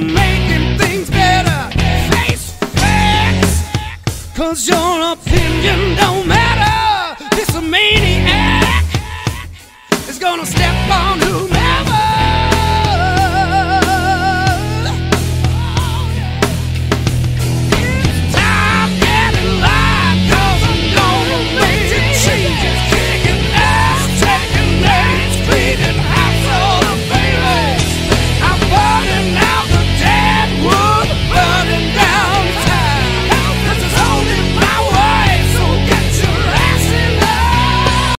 making things better. Face facts, cause your opinion don't matter. This maniac is gonna step on whomever.